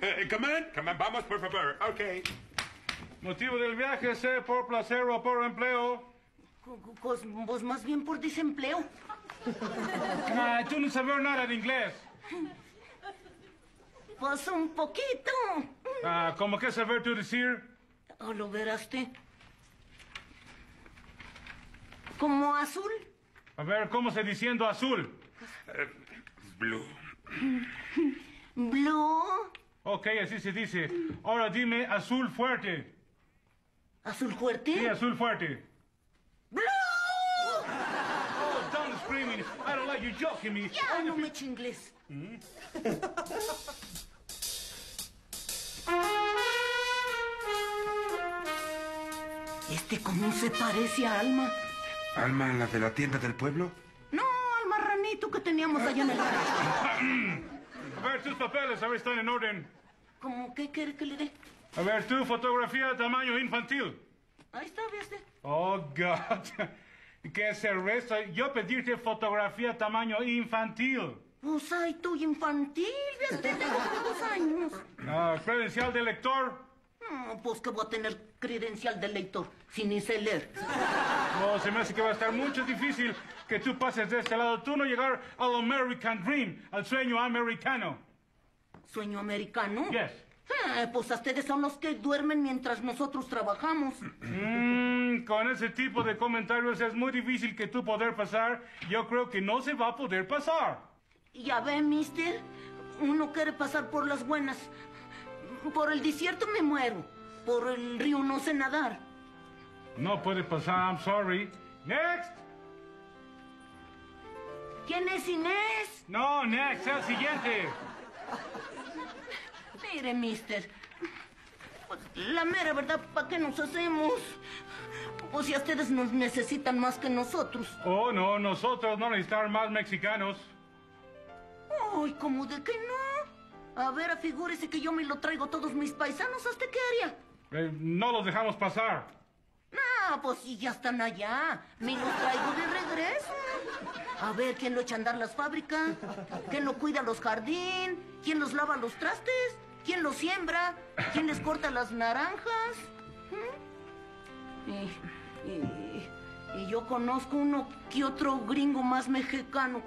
Eh, come on, come on, vamos, por favor. Ok. Motivo del viaje, sea por placer o por empleo. Pues, pues más bien por desempleo. Ah, tú no sabes nada de inglés. Pues un poquito. Ah, ¿Cómo que saber tú decir? ¿O lo verás tú? ¿Como azul? A ver, ¿cómo se diciendo azul? Blue. ¿Blue? Ok, así se dice. Ahora dime azul fuerte. ¿Azul fuerte? Sí, azul fuerte. ¡Blue! Oh, don't screaming. I don't like you joking me. Ya no me eche inglés. Este cómo se parece a Alma. ¿Alma, la de la tienda del pueblo? No, al marranito que teníamos allá en el garaje. A ver, tus papeles, a ver, están en orden. ¿Cómo qué quiere que le dé? A ver, tu fotografía tamaño infantil. Ahí está, ¿viste? Oh, God. ¿Qué es el resto? Yo pedirte fotografía tamaño infantil. Pues ay, tú infantil, ¿viste? Tengo dos años. Ah, credencial de lector. No, pues que voy a tener credencial de lector, si ni sé leer. No, se me hace que va a estar mucho difícil que tú pases de este lado. Tú no llegar al American Dream, al sueño americano. ¿Sueño americano? Yes. Ah, pues ustedes son los que duermen mientras nosotros trabajamos. Mm, con ese tipo de comentarios es muy difícil que tú poder pasar. Yo creo que no se va a poder pasar. Ya ve, mister, uno quiere pasar por las buenas. Por el desierto me muero. Por el río no sé nadar. No puede pasar, I'm sorry. Next. ¿Quién es Inés? No, next, el siguiente. Mire, mister. Pues, la mera verdad, ¿para qué nos hacemos? Pues si ustedes nos necesitan más que nosotros. Oh, no, nosotros no necesitamos más mexicanos. Ay, ¿cómo de que no? A ver, figúrese que yo me lo traigo a todos mis paisanos, ¿hasta qué haría? Eh, no los dejamos pasar. Ah, pues si ya están allá. Me los traigo de regreso. A ver, ¿quién lo echa a andar las fábricas? ¿Quién lo cuida los jardín? ¿Quién los lava los trastes? ¿Quién los siembra? ¿Quién les corta las naranjas? ¿Mm? Y, y- y yo conozco uno que otro gringo más mexicano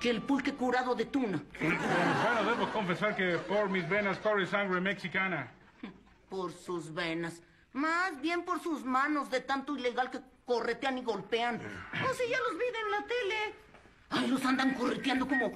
que el pulque curado de tuna. Eh, bueno, debo confesar que por mis venas corre sangre mexicana. Por sus venas. Más bien por sus manos de tanto ilegal que corretean y golpean. O si ya los vi en la tele. Ay, los andan correteando como,